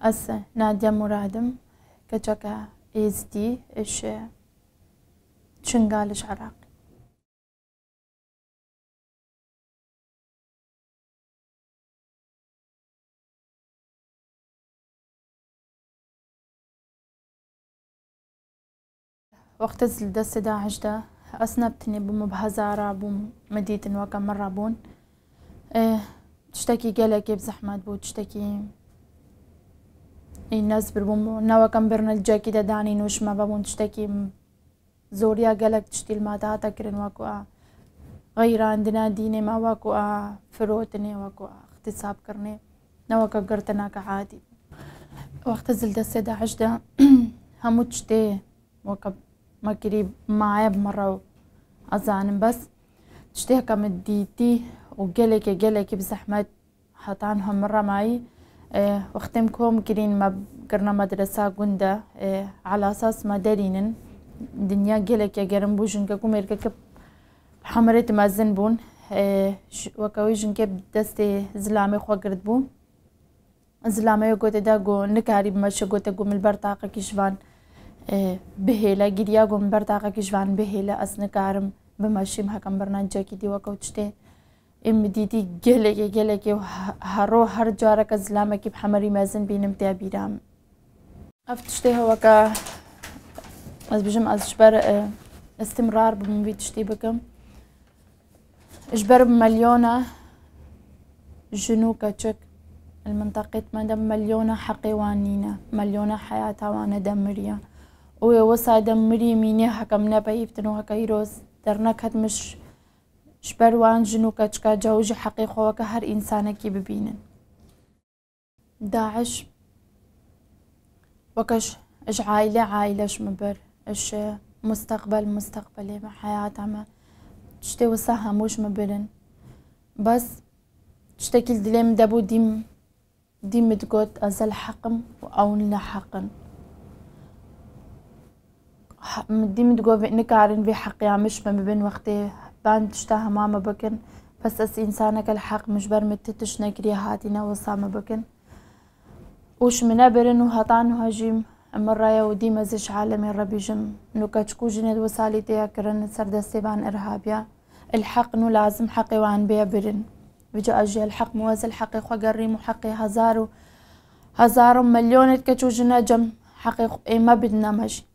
أس نادية مرادم كجاكا إيز دي إيش شنقالش عراق وقت دست داعش دا أسنبتني بوم بهزارة بوم مديت وكم مرة بون إيه تشتكي قلق بزحمات بو تشتكي الناس بربوم نوا كم برنا الجاكي دا داني نوش ما بابون تشتكي زوريا قلق تشتي الماتا تكرن واكو غير عندنا ديني ما واكو فروتني واكو اختصاب كرني نوا كقرتنا كعادي وقت زلدة السيدة عجدة همو تشتي وكب ما قريب معايا بمرة أزانم بس تشتهكا مديتي Eh, وەختم کۆم گرین گەرنە مەدرسا گوندە eh، علاساس مە دەرینن دنیا گەلێکە گەرم بوو ژنکە کومێرکەکە حەمرێت مەزن بوون eh، وەکەوەی ژنکێ دەستی زلامی خۆگرت بوو زلامەیە گوتێدا گۆ نکاری بمەشە گوتە گومل بەرتاقەکی ژوان بهێلە گیریا گۆم بەرتاقەکی ژوان بهێلە ئەس نکارم بمەشیم هەکەم بەرنانجێکی دیوەکەوت شتێ ئێمە دیدی گەلێکی گەلێکی و هەڕۆ هەر جارەکە زلامێکی حەمەری مەزن بینم تیا بیرام ئەف شتێ هەوەکە ئەس بژم ئەسبەر استمرار بموی تشتی بکەم ژبەر مليونة جنوكا تشك المنطقة مدى مليونة حقيوانينا مليونة حياة وأنا دمريا وێ وەسادەم مری مینێ حەکەم نەپەیفتن و هەکەیرۆز دەرنەکەت مش شبەروان ژن و کەچکە جەوژی حەقی خۆوەکە هەر ئینسانێکی ببینن داعش وەکەش عائلەش مبر اش مستقبل مستقبلي مع حياة عمە شتێ وسا هەمووش مبرن. بس شتێکی دلێم دەبوو دیم دیمت گوت ئەزەل حەقم و ئەون لە حەقن مدي متقوف نكارن في حقي مش ما بين وقتي بان تشتاها ماما بكن بس أس إنسانك الحق مش بر متتش نكري هاتينا وصامة بكن. وش وهطان وهجيم مرة يا ودي مزش عالمي ربي جم. نو كتشكو جند وسالي تيا كرن سردستي بان إرهابيا. الحق نو لازم حقي وعن بيا برن بجو أجي الحق موز الحق خو قريم وحقي هزارو. هزارو مليون كتشو جنا جم. حقي ما بدنا مجي